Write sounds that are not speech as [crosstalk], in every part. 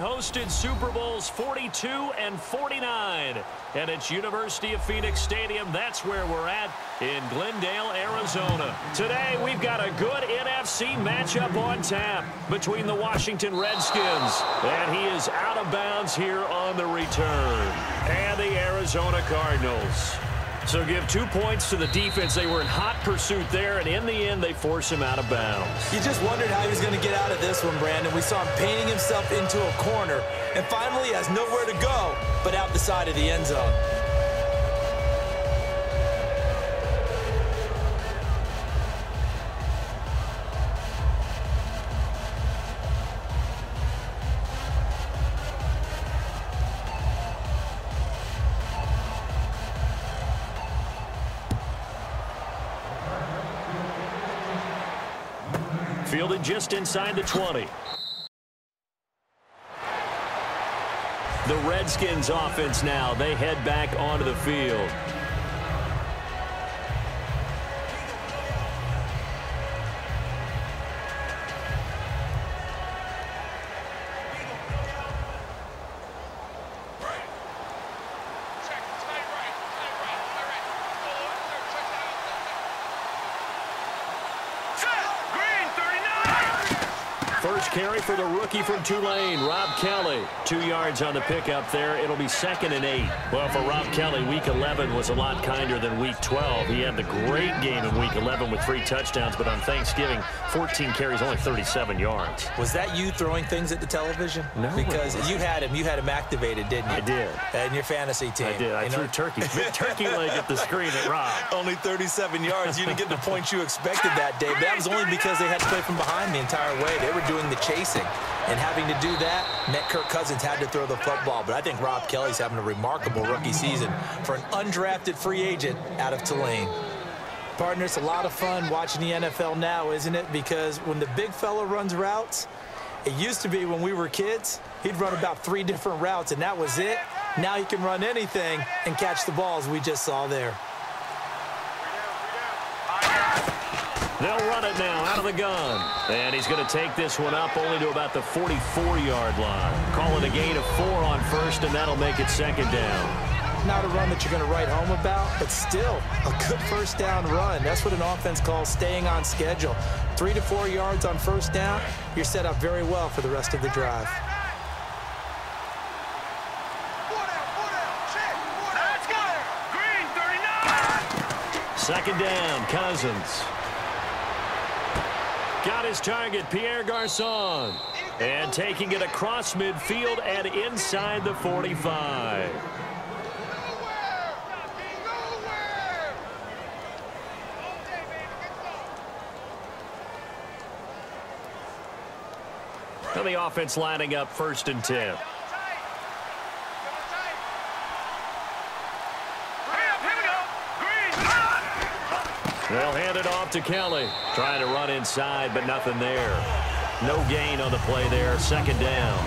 hosted Super Bowls 42 and 49. And it's University of Phoenix Stadium. That's where we're at in Glendale, Arizona. Today, we've got a good NFC matchup on tap between the Washington Redskins. And he is out of bounds here on the return. And the Arizona Cardinals. So give two points to the defense. They were in hot pursuit there, and in the end, they force him out of bounds. You just wondered how he was going to get out of this one, Brandon. We saw him painting himself into a corner, and finally has nowhere to go but out the side of the end zone. Just inside the 20. The Redskins offense now. They head back onto the field. First carry for the rookie from Tulane, Rob Kelley. Two yards on the pickup there. It'll be second and eight. Well, for Rob Kelley, Week 11 was a lot kinder than Week 12. He had the great game in Week 11 with three touchdowns, but on Thanksgiving, 14 carries, only 37 yards. Was that you throwing things at the television? No. Because you had him. You had him activated, didn't you? I did. And your fantasy team. I did. I you threw know? [laughs] turkey. turkey leg at the screen at Rob. Only 37 yards. You didn't get the points you expected that day. But that was only because they had to play from behind the entire way. They were doing the chasing. And having to do that meant Kirk Cousins had to throw the football. But I think Rob Kelley's having a remarkable rookie season for an undrafted free agent out of Tulane. Partner, it's a lot of fun watching the NFL now, isn't it? Because when the big fella runs routes, it used to be when we were kids, he'd run about three different routes, and that was it. Now he can run anything and catch the balls we just saw there. They'll run it now out of the gun. And he's going to take this one up only to about the 44-yard line. Call it a gain of four on first, and that'll make it second down. Not a run that you're going to write home about, but still a good first down run. That's what an offense calls staying on schedule. Three to four yards on first down, you're set up very well for the rest of the drive. Second down, Cousins. Got his target, Pierre Garcon. And taking it across midfield and inside the 45. And the offense lining up first and 10. They'll hand it off to Kelley. Trying to run inside, but nothing there. No gain on the play there. Second down.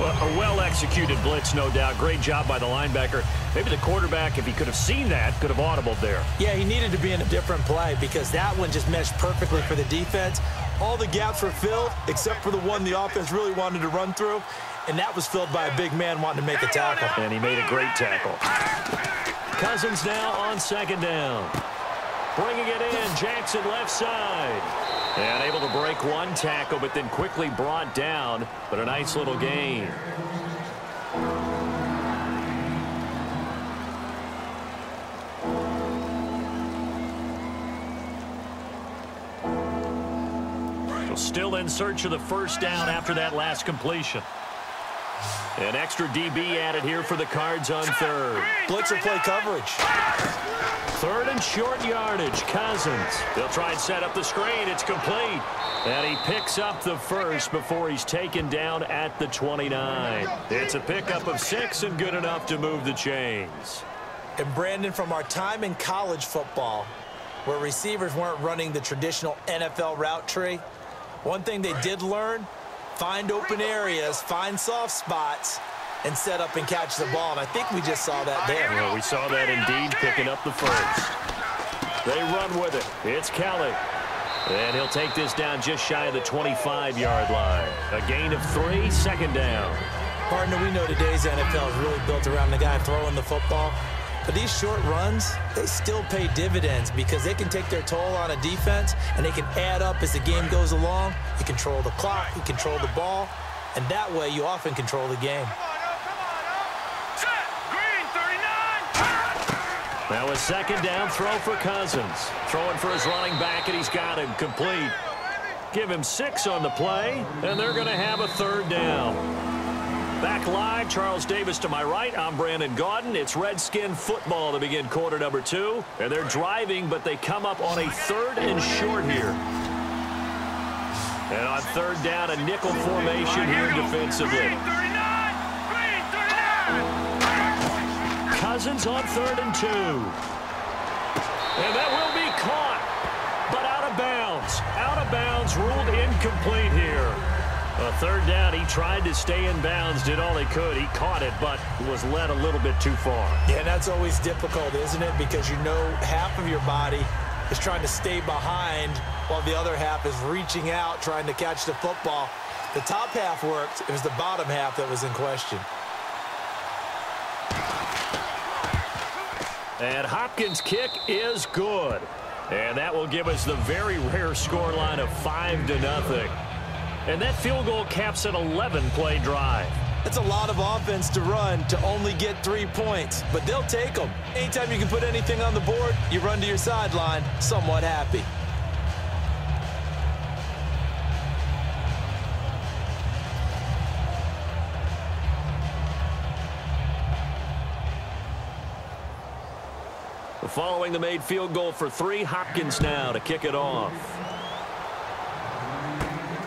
Well, a well-executed blitz, no doubt. Great job by the linebacker. Maybe the quarterback, if he could have seen that, could have audibled there. Yeah, he needed to be in a different play because that one just meshed perfectly for the defense. All the gaps were filled except for the one the offense really wanted to run through, and that was filled by a big man wanting to make a tackle. And he made a great tackle. Cousins now on second down. Bringing it in, Jackson left side. And able to break one tackle, but then quickly brought down. But a nice little. So still in search of the first down after that last completion. An extra DB added here for the Cards on third. Blitzer play coverage. Third and short yardage, Cousins. They'll try and set up the screen. It's complete. And he picks up the first before he's taken down at the 29. It's a pickup of six and good enough to move the chains. And Brandon, from our time in college football, where receivers weren't running the traditional NFL route tree, one thing they did learn, find open areas, find soft spots, and set up and catch the ball. And I think we just saw that there. Yeah, we saw that indeed picking up the first. They run with it. It's Kelley. And he'll take this down just shy of the 25-yard line. A gain of three, second down. Partner, we know today's NFL is really built around the guy throwing the football. But these short runs, they still pay dividends because they can take their toll on a defense and they can add up as the game goes along. You control the clock, you control the ball, and that way you often control the game. Now a second down throw for Cousins. Throwing for his running back, and he's got him complete. Give him six on the play, and they're going to have a third down. Back live, Charles Davis to my right. I'm Brandon Gaudin. It's Redskin football to begin quarter number two. And they're driving, but they come up on a third and short here. And on third down, a nickel formation here defensively. Cousins on third and two. And that will be caught, but out of bounds. Out of bounds, ruled incomplete here. A third down, he tried to stay in bounds, did all he could. He caught it, but was led a little bit too far. Yeah, that's always difficult, isn't it? Because you know half of your body is trying to stay behind while the other half is reaching out, trying to catch the football. The top half worked. It was the bottom half that was in question. And Hopkins' kick is good. And that will give us the very rare score line of 5 to nothing. And that field goal caps an 11-play drive. That's a lot of offense to run to only get three points, but they'll take them. Anytime you can put anything on the board, you run to your sideline somewhat happy. Following the made field goal for three, Hopkins now to kick it off.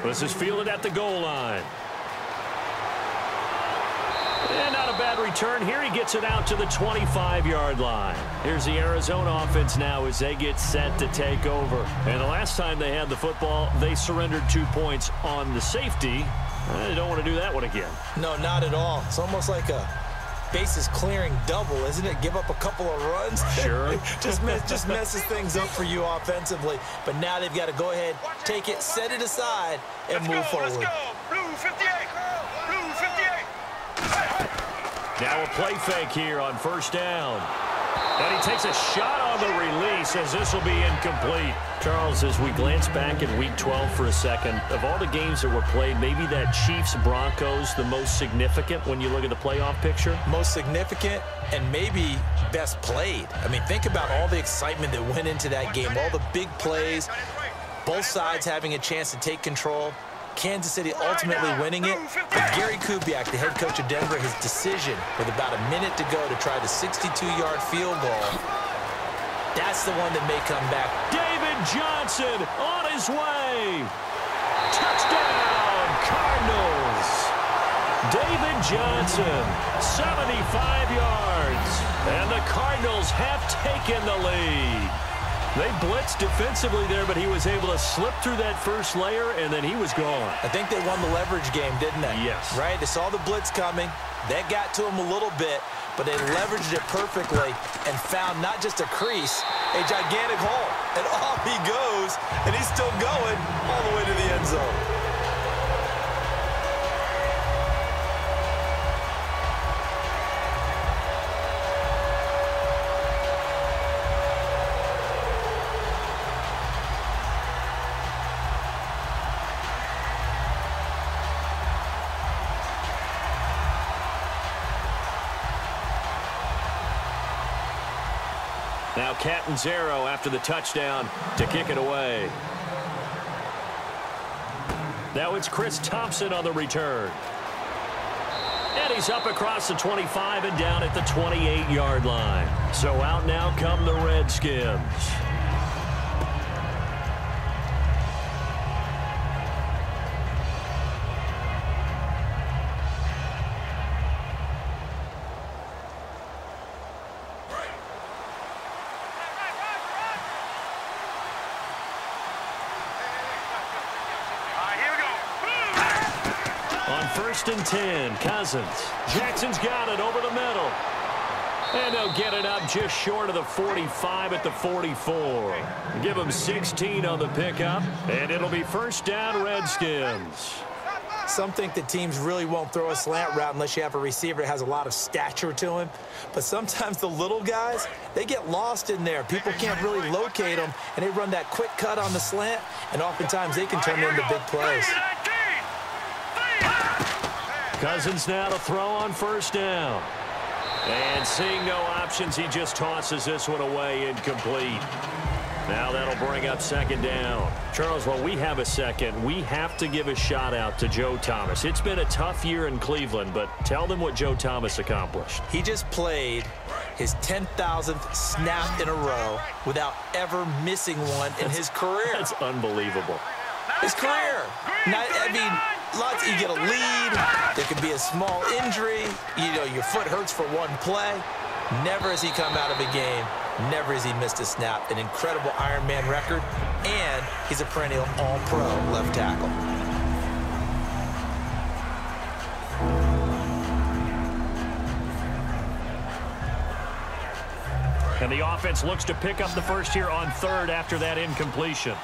This is fielded at the goal line. And not a bad return here. He gets it out to the 25-yard line. Here's the Arizona offense now as they get set to take over. And the last time they had the football, they surrendered two points on the safety. They don't want to do that one again. No, not at all. It's almost like a bases clearing double, isn't it? Give up a couple of runs. Sure. [laughs] just, mess, just messes things up for you offensively. But now they've got to go ahead, take it, set it aside, and let's move go, forward. Let's go. Blue 58. Blue 58. Now a play fake here on first down. And he takes a shot on the release as this will be incomplete. Charles, as we glance back at Week 12 for a second, of all the games that were played, maybe that Chiefs-Broncos the most significant when you look at the playoff picture? Most significant and maybe best played. I mean, think about all the excitement that went into that game, all the big plays, both sides having a chance to take control. Kansas City ultimately winning it. But Gary Kubiak, the head coach of Denver, his decision with about a minute to go to try the 62-yard field goal, that's the one that may come back. David Johnson on his way. Touchdown, Cardinals. David Johnson, 75 yards. And the Cardinals have taken the lead. They blitzed defensively there, but he was able to slip through that first layer, and then he was gone. I think they won the leverage game, didn't they? Yes. Right? They saw the blitz coming. That got to him a little bit, but they leveraged it perfectly and found not just a crease, a gigantic hole. And [laughs] off he goes, and he's still going all the way to the end zone. Catanzaro after the touchdown to kick it away. Now it's Chris Thompson on the return. And he's up across the 25 and down at the 28-yard line. So out now come the Redskins. First and 10, Cousins. Jackson's got it over the middle. And they'll get it up just short of the 45 at the 44. Give them 16 on the pickup, and it'll be first down Redskins. Some think that teams really won't throw a slant route unless you have a receiver that has a lot of stature to him. But sometimes the little guys, they get lost in there. People can't really locate them, and they run that quick cut on the slant, and oftentimes they can turn into big plays. Cousins now to throw on first down. And seeing no options, he just tosses this one away incomplete. Now that'll bring up second down. Charles, while we have a second, we have to give a shout out to Joe Thomas. It's been a tough year in Cleveland, but tell them what Joe Thomas accomplished. He just played his 10,000th snap in a row without ever missing one in his [laughs] career. That's unbelievable. His career. Not, I mean, lots. You get a lead. There could be a small injury. You know, your foot hurts for one play. Never has he come out of a game Never has he missed a snap. An incredible Iron Man record, and he's a perennial all-pro left tackle. And the offense looks to pick up the first here on third after that incompletion.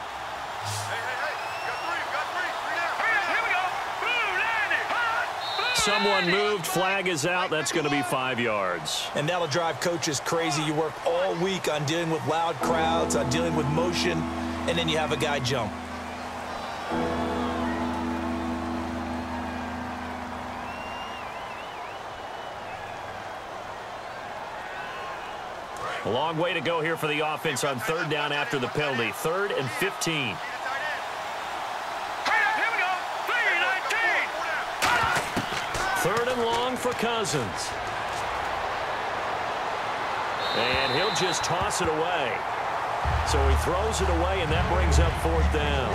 Someone moved. Flag is out. That's going to be five yards. And that'll drive coaches crazy. You work all week on dealing with loud crowds, on dealing with motion, and then you have a guy jump. A long way to go here for the offense on third down after the penalty. Third and 15. Third and long for Cousins. And he'll just toss it away. So he throws it away, and that brings up fourth down.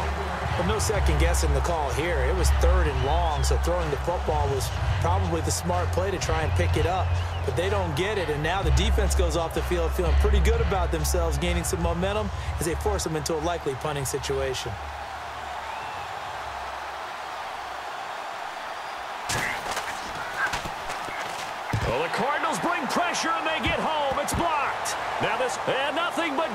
But no second guessing the call here. It was third and long, so throwing the football was probably the smart play to try and pick it up. But they don't get it, and now the defense goes off the field feeling pretty good about themselves, gaining some momentum as they force them into a likely punting situation. pressure, and they get home. It's blocked. Now this, and nothing but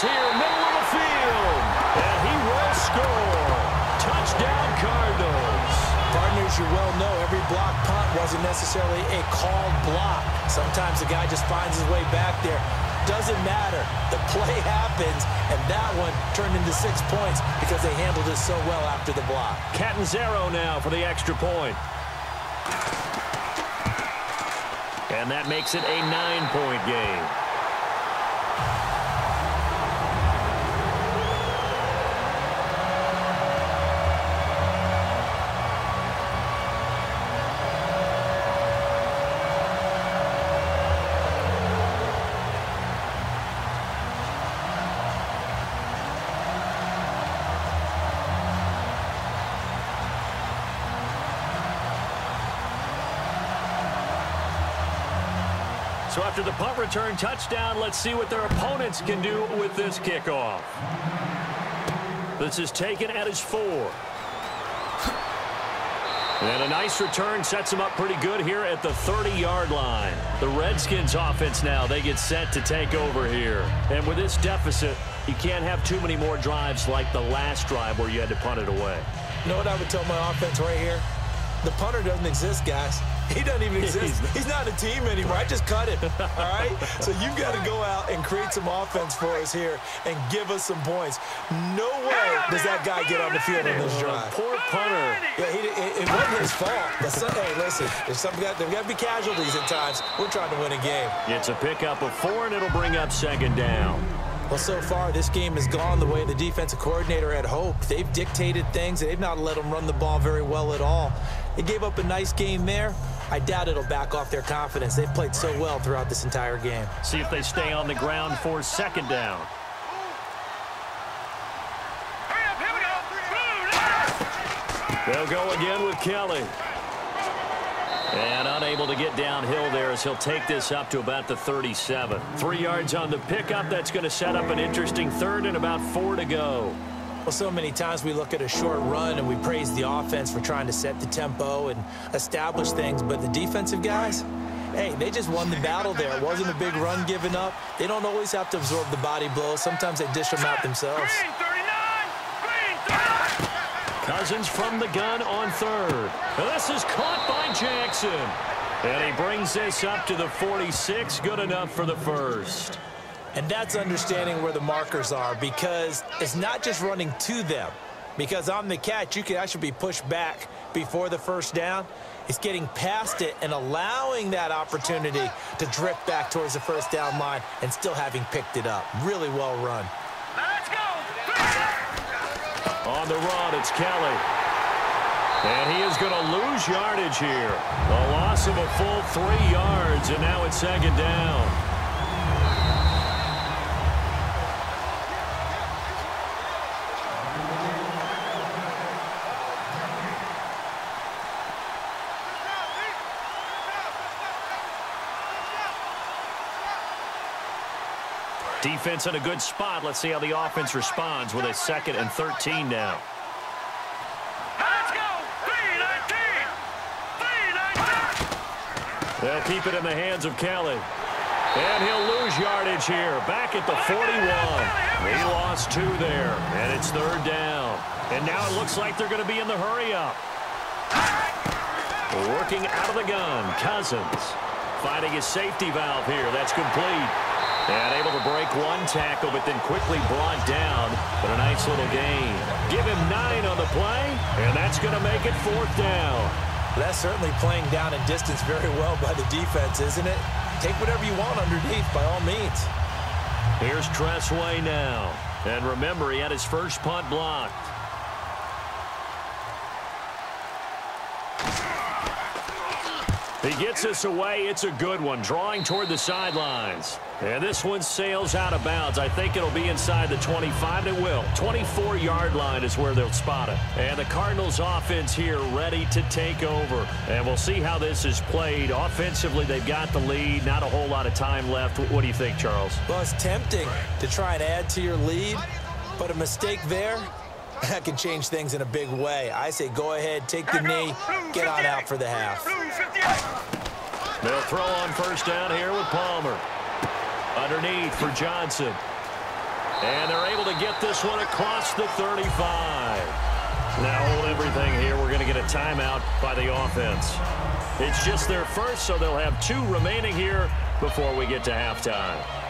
here, middle of the field. And he will score. Touchdown, Cardinals. Partners, you well know every block punt wasn't necessarily a called block. Sometimes the guy just finds his way back there. Doesn't matter. The play [laughs] happens, and that one turned into six points because they handled it so well after the block. Catanzaro now for the extra point. And that makes it a nine-point game. So after the punt return touchdown, let's see what their opponents can do with this kickoff. This is taken at his four. And a nice return sets him up pretty good here at the 30-yard line. The Redskins offense now, they get set to take over here. And with this deficit, you can't have too many more drives like the last drive where you had to punt it away. You know what I would tell my offense right here? The punter doesn't exist, guys. [laughs] He doesn't even exist. He's not a team anymore. I just cut him. All right? So you've got to go out and create some offense for us here and give us some points. No way does that guy get on the field on this drive. Poor punter. Yeah, he, it, it wasn't his fault. But hey, listen, there's some got, there's got to be casualties at times. We're trying to win a game. It's a pickup of four, and it'll bring up second down. Well, so far, this game has gone the way the defensive coordinator had hoped. They've dictated things. They've not let them run the ball very well at all. They gave up a nice game there. I doubt it'll back off their confidence. They've played so well throughout this entire game. See if they stay on the ground for second down. They'll go again with Kelley. And unable to get downhill there as he'll take this up to about the 37. Three yards on the pickup. That's going to set up an interesting third and about four to go. Well, so many times we look at a short run and we praise the offense for trying to set the tempo and establish things, but the defensive guys, hey, they just won the battle there. It wasn't a big run given up. They don't always have to absorb the body blows. Sometimes they dish them out themselves. Green 39. Green 39. Cousins from the gun on third. And this is caught by Jackson. And he brings this up to the 46. Good enough for the first. And that's understanding where the markers are because it's not just running to them. Because on the catch, you can actually be pushed back before the first down. It's getting past it and allowing that opportunity to drift back towards the first down line and still having picked it up. Really well run. Let's go. On the run, it's Kelley. And he is going to lose yardage here. A loss of a full three yards, and now it's second down. Defense in a good spot. Let's see how the offense responds with a second and 13 now. Let's go. 319. 319. They'll keep it in the hands of Kelley. And he'll lose yardage here. Back at the 41. He lost two there. And it's third down. And now it looks like they're going to be in the hurry-up. Working out of the gun. Cousins finding his safety valve here. That's complete. And able to break one tackle, but then quickly brought down. But a nice little gain. Give him nine on the play, and that's going to make it fourth down. That's certainly playing down and distance very well by the defense, isn't it? Take whatever you want underneath by all means. Here's Tress Way now. And remember, he had his first punt blocked. He gets this away. It's a good one. Drawing toward the sidelines. And this one sails out of bounds. I think it'll be inside the 25. It will. 24-yard line is where they'll spot it. And the Cardinals offense here ready to take over. And we'll see how this is played. Offensively, they've got the lead. Not a whole lot of time left. What do you think, Charles? Well, it's tempting to try and add to your lead, but a mistake there, that can change things in a big way. I say go ahead, take the knee, get on out for the half. Blue 58. They'll throw on first down here with Palmer. Underneath for Johnson. And they're able to get this one across the 35. Now hold everything here. We're going to get a timeout by the offense. It's just their first, so they'll have two remaining here before we get to halftime.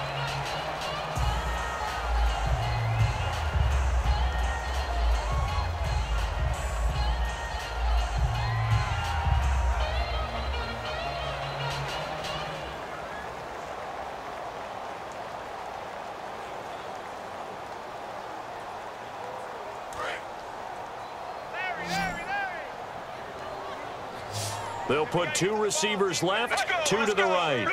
They'll put two receivers left, two to the right.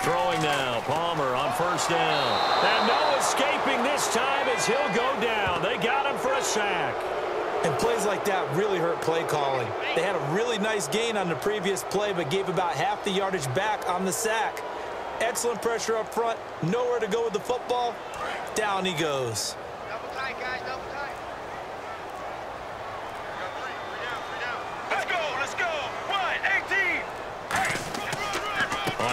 Throwing now, Palmer on first down. And no escaping this time as he'll go down. They got him for a sack. And plays like that really hurt play calling. They had a really nice gain on the previous play, but gave about half the yardage back on the sack. Excellent pressure up front, nowhere to go with the football. Down he goes. Double tight, guys, double tight. Let's go. Let's go. One 18.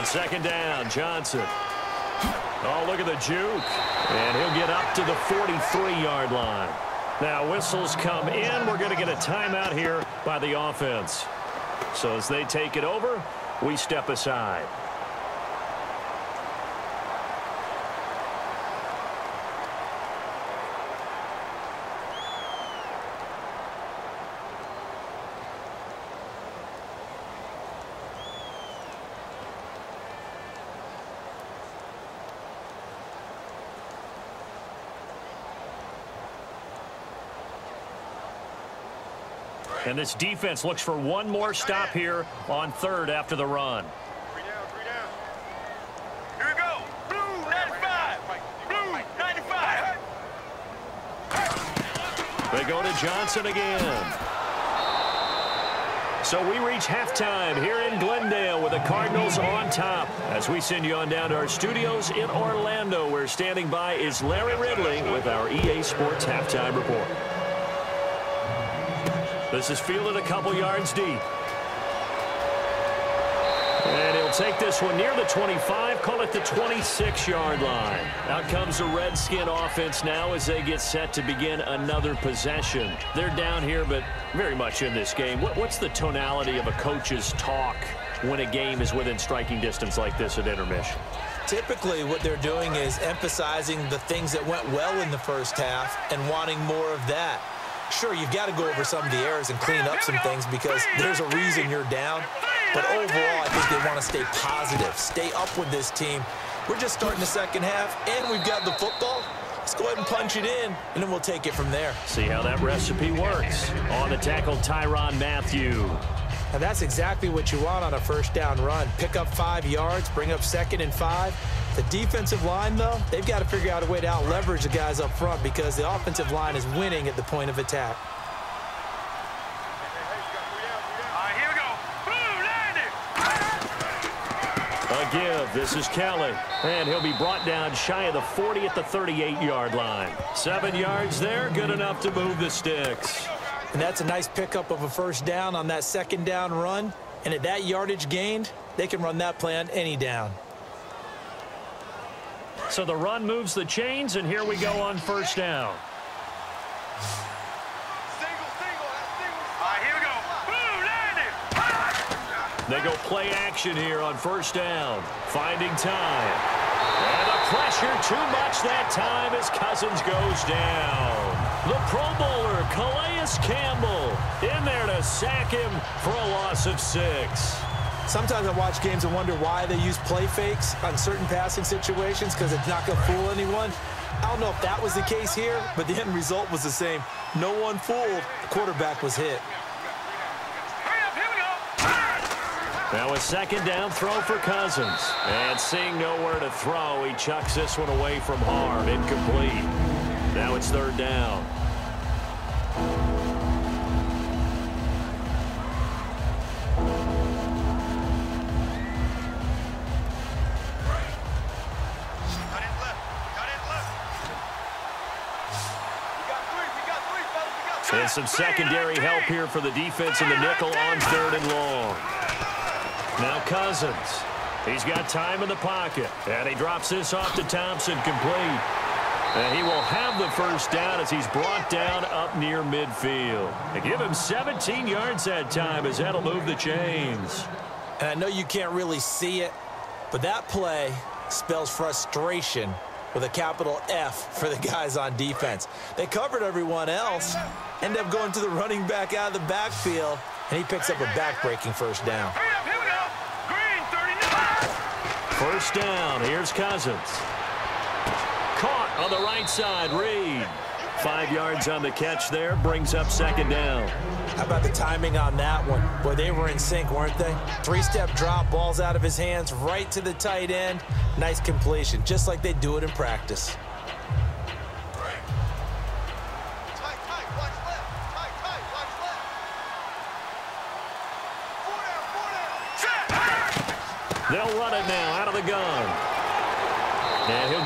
On second down, Johnson. Oh, look at the juke. And he'll get up to the 43-yard line. Now, whistles come in. We're going to get a timeout here by the offense. So as they take it over, we step aside. And this defense looks for one more stop here on third after the run. Three down. Three down. Here we go. Blue 95. Blue 95. They go to Johnson again. So we reach halftime here in Glendale with the Cardinals on top. As we send you on down to our studios in Orlando, where standing by is Larry Ridley with our EA Sports Halftime Report. This is fielded a couple yards deep. And he'll take this one near the 25, call it the 26-yard line. Out comes the Redskin offense now as they get set to begin another possession. They're down here, but very much in this game. what's the tonality of a coach's talk when a game is within striking distance like this at intermission? Typically, what they're doing is emphasizing the things that went well in the first half and wanting more of that. Sure, you've got to go over some of the errors and clean up some things because there's a reason you're down. But overall, I think they want to stay positive, stay up with this team. We're just starting the second half, and we've got the football. Let's go ahead and punch it in, and then we'll take it from there. See how that recipe works. On the tackle, Tyrann Mathieu. And that's exactly what you want on a first down run. Pick up five yards, bring up second and five. The defensive line, though, they've got to figure out a way to out-leverage the guys up front because the offensive line is winning at the point of attack. A give. This is Kelley. And he'll be brought down shy of the 40 at the 38-yard line. Seven yards there, good enough to move the sticks. And that's a nice pickup of a first down on that second down run. And at that yardage gained, they can run that play on any down. So the run moves the chains, and here we go on first down. They go play action here on first down. Finding time. And the pressure too much that time as Cousins goes down. The Pro Bowler, Calais Campbell, in there to sack him for a loss of six. Sometimes I watch games and wonder why they use play fakes on certain passing situations because it's not going to fool anyone. I don't know if that was the case here, but the end result was the same. No one fooled. The quarterback was hit. Now a second down throw for Cousins. And seeing nowhere to throw, he chucks this one away from harm. Incomplete. Now it's third down. Some secondary help here for the defense in the nickel on third and long. Now Cousins. He's got time in the pocket. And he drops this off to Thompson complete. And he will have the first down as he's brought down up near midfield. They give him 17 yards that time as that'll move the chains. And I know you can't really see it, but that play spells frustration with a capital F for the guys on defense. They covered everyone else, end up going to the running back out of the backfield, and he picks up a back-breaking first down. First down. Here's Cousins. Caught on the right side. Reed. Five yards on the catch there. Brings up second down. How about the timing on that one? Boy, they were in sync, weren't they? Three-step drop, balls out of his hands, right to the tight end. Nice completion, just like they do it in practice. They'll run it now out of the gun. And he'll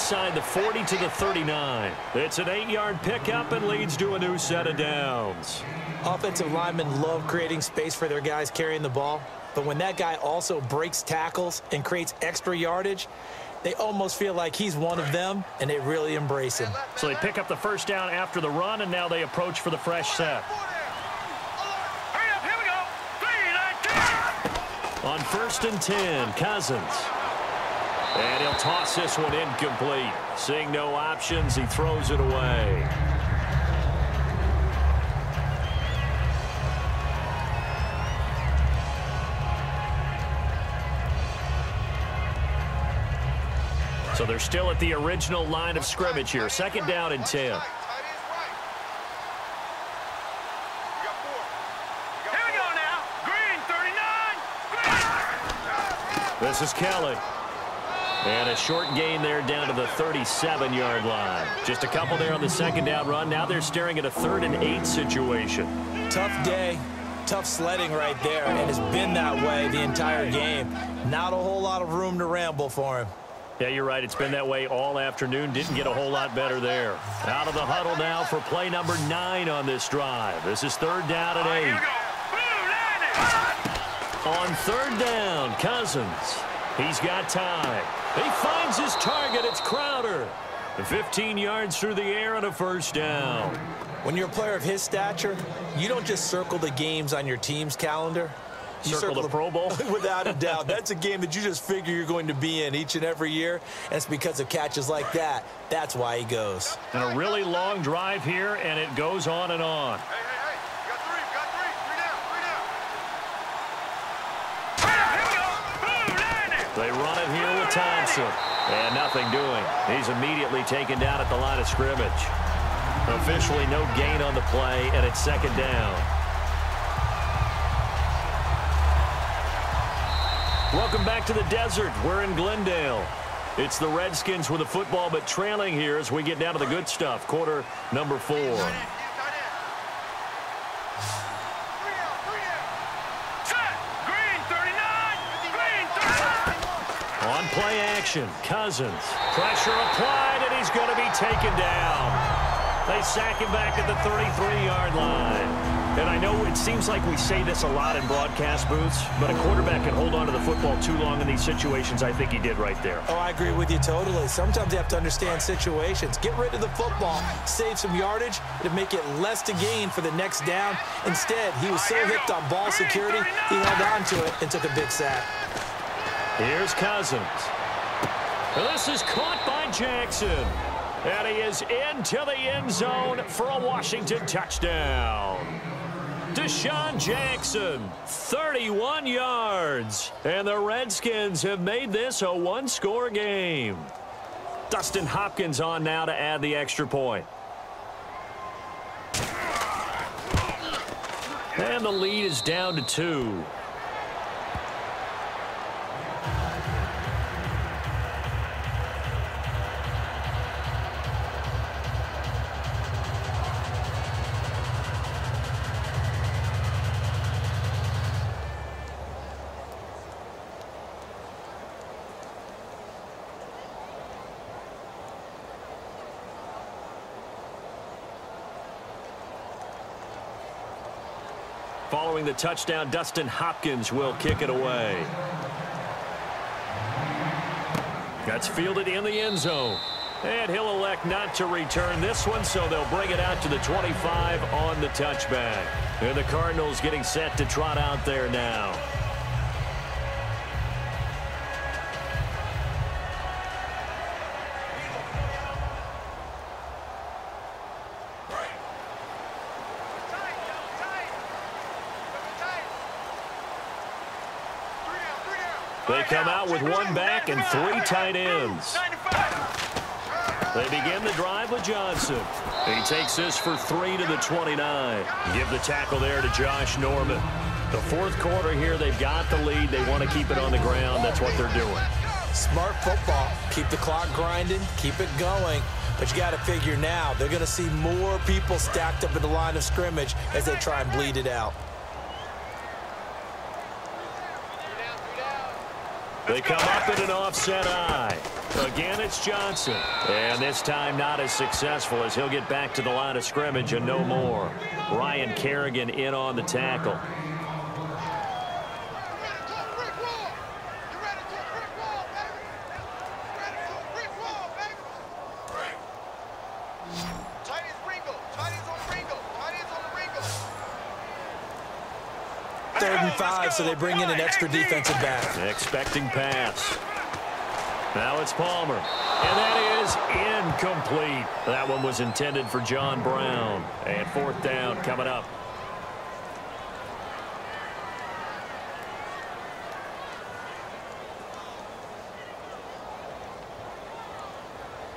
inside the 40 to the 39. It's an eight-yard pickup and leads to a new set of downs. Offensive linemen love creating space for their guys carrying the ball. But when that guy also breaks tackles and creates extra yardage, they almost feel like he's one of them, and they really embrace him. So they pick up the first down after the run, and now they approach for the fresh set. On first and 10, Cousins. And he'll toss this one incomplete. Seeing no options, he throws it away. So they're still at the original line of scrimmage here. Second down and 10. This is Kelley. And a short gain there down to the 37-yard line. Just a couple there on the second down run. Now they're staring at a third and eight situation. Tough day. Tough sledding right there, and it's been that way the entire game. Not a whole lot of room to ramble for him. Yeah, you're right. It's been that way all afternoon. Didn't get a whole lot better there. Out of the huddle now for play number nine on this drive. This is third down and eight. On On third down, Cousins. He's got time. He finds his target. It's Crowder. 15 yards through the air and a first down. When you're a player of his stature, you don't just circle the games on your team's calendar. You circle, circle the Pro Bowl? [laughs] Without a doubt. That's a game that you just figure you're going to be in each and every year. And it's because of catches like that. That's why he goes. And a really long drive here, and it goes on and on. Hey, hey, hey. You got three. You got three. Three down. Three down. They run it here with Thompson. And nothing doing. He's immediately taken down at the line of scrimmage. Officially no gain on the play, and it's second down. Welcome back to the desert. We're in Glendale. It's the Redskins with the football, but trailing here as we get down to the good stuff. Quarter number four. Play action, Cousins. Pressure applied, and he's going to be taken down. They sack him back at the 33-yard line. And I know it seems like we say this a lot in broadcast booths, but a quarterback can hold on to the football too long in these situations. I think he did right there. Oh, I agree with you totally. Sometimes you have to understand situations. Get rid of the football, save some yardage to make it less to gain for the next down. Instead, he was so hipped on ball security, he held on to it and took a big sack. Here's Cousins. This is caught by Jackson. And he is into the end zone for a Washington touchdown. DeSean Jackson, 31 yards. And the Redskins have made this a one-score game. Dustin Hopkins on now to add the extra point. And the lead is down to two. The touchdown, Dustin Hopkins will kick it away. That's fielded in the end zone. And he'll elect not to return this one, so they'll bring it out to the 25 on the touchback. And the Cardinals getting set to trot out there now. Three tight ends. They begin the drive with Johnson. He takes this for three to the 29. Give the tackle there to Josh Norman. The fourth quarter here, they've got the lead. They want to keep it on the ground. That's what they're doing. Smart football. Keep the clock grinding. Keep it going. But you got to figure now, they're going to see more people stacked up in the line of scrimmage as they try and bleed it out. They come up in an offset eye. Again, it's Johnson. And this time not as successful as he'll get back to the line of scrimmage and no more. Ryan Kerrigan in on the tackle. Third and five, so they bring in an extra defensive back. Expecting pass. Now it's Palmer. And that is incomplete. That one was intended for John Brown. And fourth down coming up.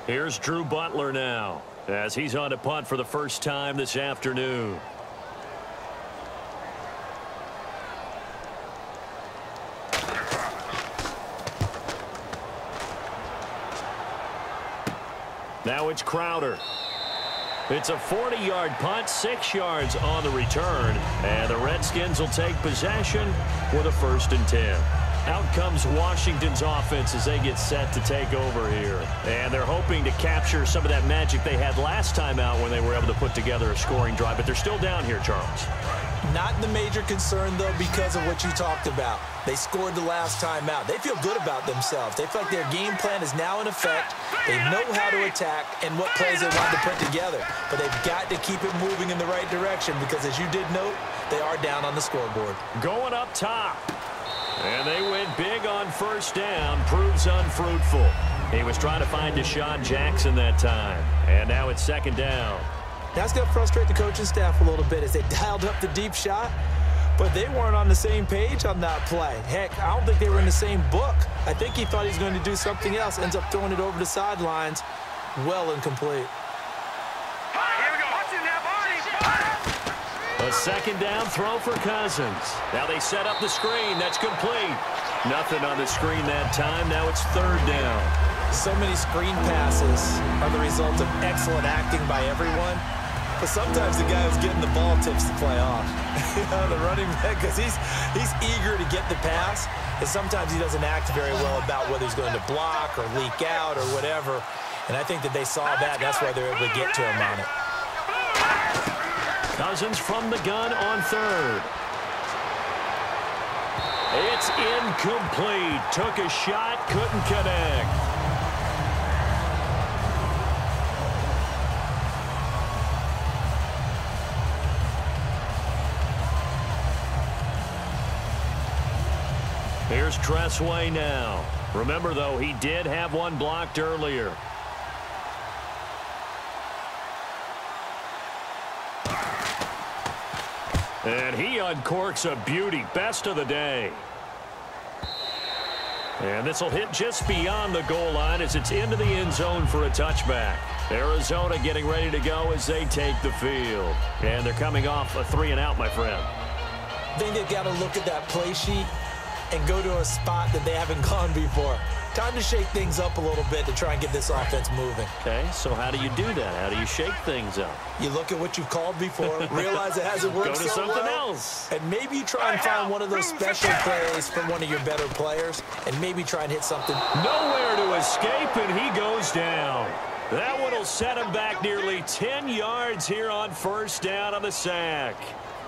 Here's Drew Butler now as he's on to punt for the first time this afternoon. Now it's Crowder. It's a 40-yard punt, six yards on the return. And the Redskins will take possession with a first and 10. Out comes Washington's offense as they get set to take over here. And they're hoping to capture some of that magic they had last time out when they were able to put together a scoring drive. But they're still down here, Charles. Not the major concern, though, because of what you talked about. They scored the last time out. They feel good about themselves. They feel like their game plan is now in effect. They know how to attack and what plays they want to put together. But they've got to keep it moving in the right direction because, as you did note, they are down on the scoreboard. Going up top. And they went big on first down. Proves unfruitful. He was trying to find DeSean Jackson that time. And now it's second down. That's going to frustrate the coaching staff a little bit as they [laughs] dialed up the deep shot, but they weren't on the same page on that play. Heck, I don't think they were in the same book. I think he thought he was going to do something else, ends up throwing it over the sidelines. Well incomplete. A second down throw for Cousins. Now they set up the screen. That's complete. Nothing on the screen that time. Now it's third down. So many screen passes are the result of excellent acting by everyone. But sometimes the guy who's getting the ball tips the play off. [laughs] you know, the running back, because he's, he's eager to get the pass, and sometimes he doesn't act very well about whether he's going to block or leak out or whatever. And I think that they saw that. That's why they're able to get to him on it. Cousins from the gun on third. It's incomplete. Took a shot, couldn't connect. Here's Tress Way now. Remember, though, he did have one blocked earlier. And he uncorks a beauty. Best of the day. And this will hit just beyond the goal line as it's into the end zone for a touchback. Arizona getting ready to go as they take the field. And they're coming off a three and out, my friend. I think they've got to look at that play sheet and go to a spot that they haven't [laughs] gone before. Time to shake things up a little bit to try and get this offense moving. Okay, so how do you do that? How do you shake things up? You look at what you've called before, [laughs] realize it hasn't worked Go to so something well, else. and maybe you try and find one of those special plays from one of your better players, and maybe try and hit something. Nowhere to escape, and he goes down. That one will set him back nearly 10 yards here on first down on the sack.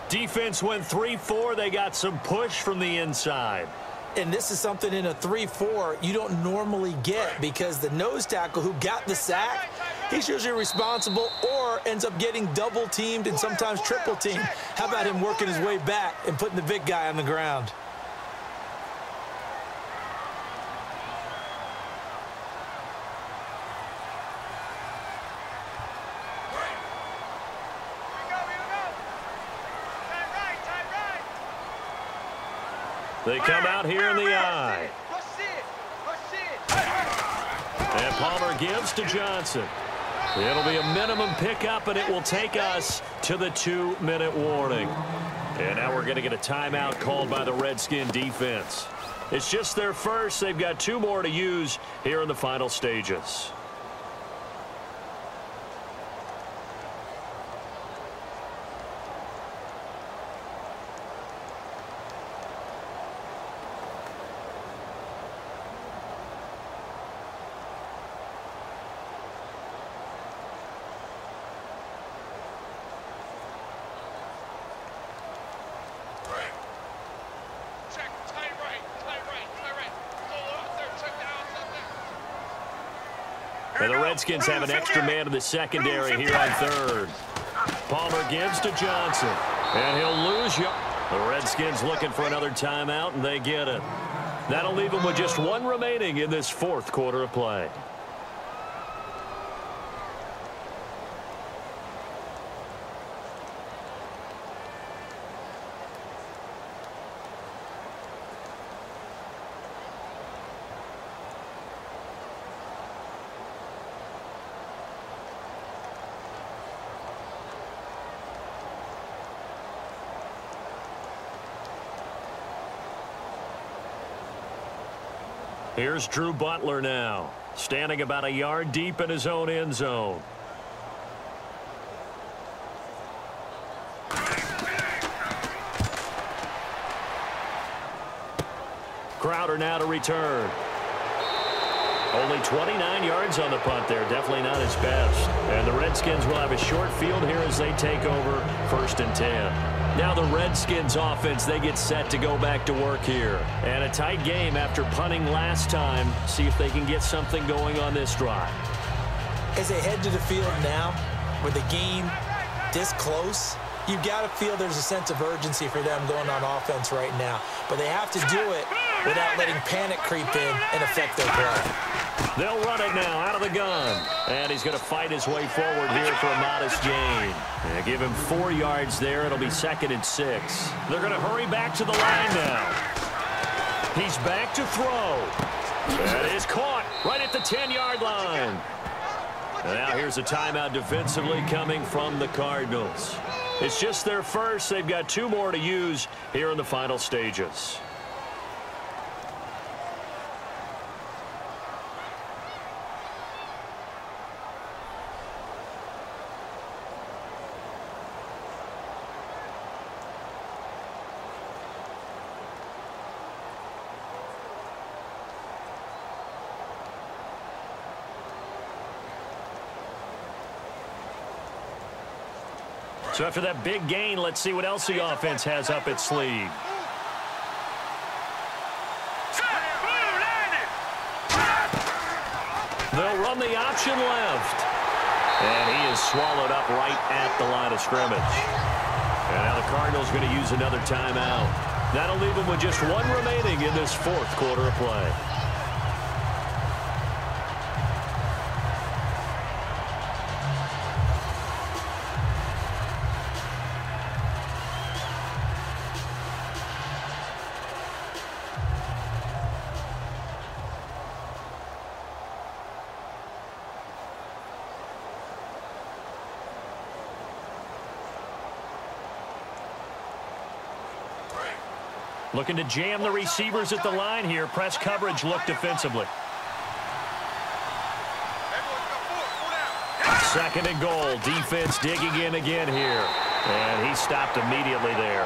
Defense went 3-4. They got some push from the inside. And this is something in a 3-4 you don't normally get because the nose tackle who got the sack, he's usually responsible or ends up getting double teamed and sometimes triple teamed. How about him working his way back and putting the big guy on the ground? They come out here in the eye. And Palmer gives to Johnson. It'll be a minimum pickup, and it will take us to the two-minute warning. And now we're going to get a timeout called by the Redskin defense. It's just their first. They've got two more to use here in the final stages. And the Redskins have an extra man in the secondary here on third. Palmer gives to Johnson. And he'll lose you. The Redskins looking for another timeout, and they get it. That'll leave them with just one remaining in this fourth quarter of play. Here's Drew Butler now, standing about a yard deep in his own end zone. Crowder now to return. Only 29 yards on the punt there. Definitely not his best. And the Redskins will have a short field here as they take over first and 10. Now the Redskins offense, they get set to go back to work here. And a tight game after punting last time. See if they can get something going on this drive. As they head to the field now, with the game this close, you've got to feel there's a sense of urgency for them going on offense right now. But they have to do it without letting panic creep in and affect their play. They'll run it now out of the gun. And he's going to fight his way forward here for a modest gain. Yeah, give him four yards there. It'll be second and six. They're going to hurry back to the line now. He's back to throw. That is caught right at the 10-yard line. Now here's a timeout defensively coming from the Cardinals. It's just their first. They've got two more to use here in the final stages. So after that big gain, let's see what else the offense has up its sleeve. They'll run the option left. And he is swallowed up right at the line of scrimmage. And now the Cardinals are going to use another timeout. That'll leave them with just one remaining in this fourth quarter of play. Looking to jam the receivers at the line here. Press coverage look defensively. Second and goal. Defense digging in again here. And he stopped immediately there.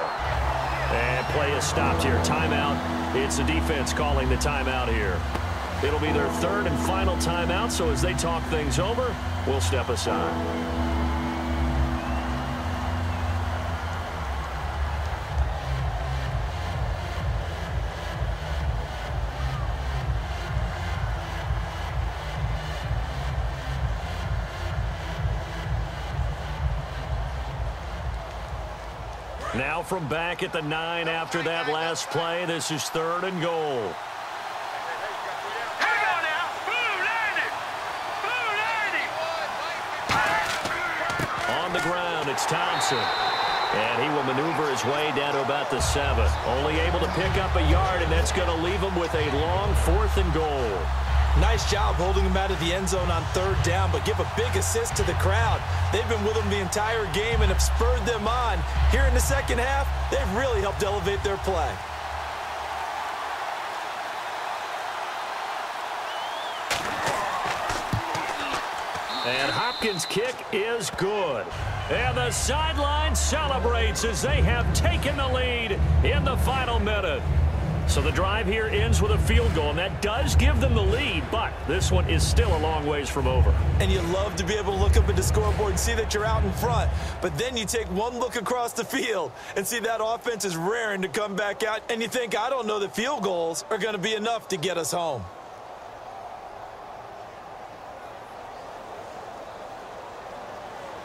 And play is stopped here. Timeout. It's the defense calling the timeout here. It'll be their third and final timeout, so as they talk things over, we'll step aside. From back at the nine after that last play, this is third and goal. On the ground, it's Thompson. And he will maneuver his way down to about the seven. Only able to pick up a yard, and that's going to leave him with a long fourth and goal. Nice job holding him out of the end zone on third down, but give a big assist to the crowd. They've been with him the entire game and have spurred them on. Here in the second half, they've really helped elevate their play. And Hopkins' kick is good. And the sideline celebrates as they have taken the lead in the final minute. So the drive here ends with a field goal, and that does give them the lead, but this one is still a long ways from over. And you love to be able to look up at the scoreboard and see that you're out in front, but then you take one look across the field and see that offense is raring to come back out, and you think, I don't know that field goals are going to be enough to get us home.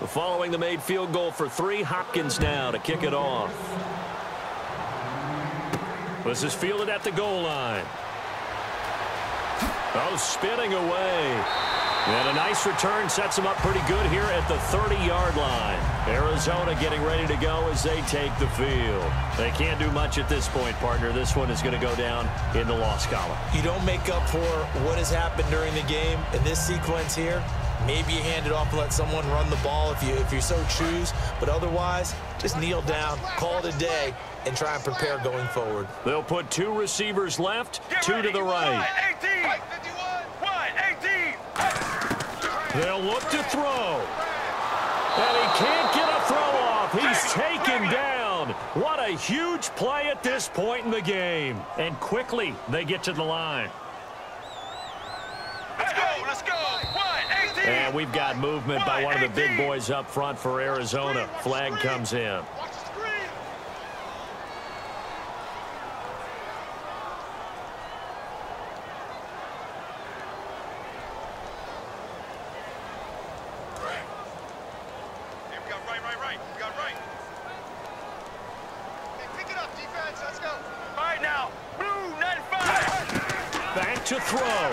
Following the made field goal for three, Hopkins now to kick it off. This is fielded at the goal line. Oh, spinning away. And a nice return sets them up pretty good here at the 30-yard line. Arizona getting ready to go as they take the field. They can't do much at this point, partner. This one is going to go down in the loss column. You don't make up for what has happened during the game in this sequence here. Maybe you hand it off and let someone run the ball if you if you so choose. But otherwise, just kneel down, call it a day, and try and prepare going forward. They'll put two receivers left, two to the right. They'll look to throw. And he can't get a throw off. He's taken down. What a huge play at this point in the game. And quickly, they get to the line. let's go. let's 18. And we've got movement by one of the big boys up front for Arizona. Flag comes in. Watch the screen. Hey, we got right, right, right. We got right. Hey, pick it up, defense. Let's go. All right, now. Blue 95. Back to throw.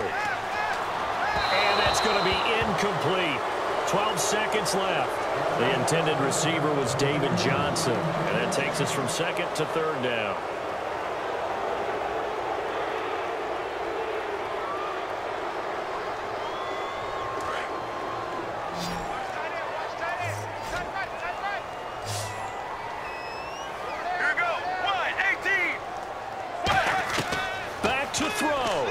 And that's going to be incomplete. 12 seconds left. The intended receiver was David Johnson. And that takes us from second to third down. Watch tight end. Watch tight end. Tight right. Tight right. Here we go. One, 18. One. Back to throw.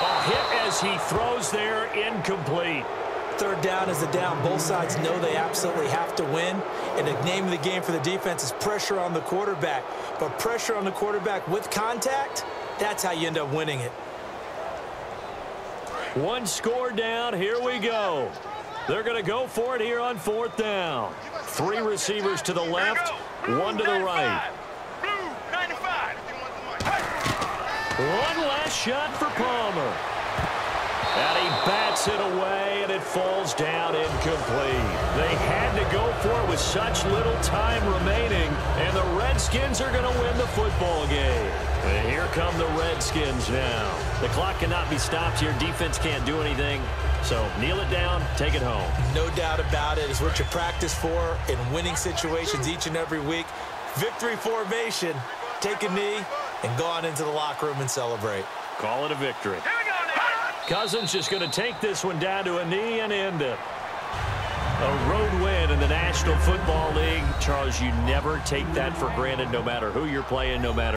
A hit as he throws there, incomplete. Third down is the down. Both sides know they absolutely have to win. And the name of the game for the defense is pressure on the quarterback. But pressure on the quarterback with contact, that's how you end up winning it. One score down. Here we go. They're going to go for it here on fourth down. Three receivers to the left, one to the right. One last shot for Palmer. And he bats it away, and it falls down incomplete. They had to go for it with such little time remaining, and the Redskins are going to win the football game. And here come the Redskins now. The clock cannot be stopped here. Defense can't do anything. So kneel it down, take it home. No doubt about it. It's what you practice for in winning situations each and every week. Victory formation. Take a knee and go on into the locker room and celebrate. Call it a victory. Here we go now. Cousins just going to take this one down to a knee and end it. A road win in the National Football League. Charles, you never take that for granted no matter who you're playing, no matter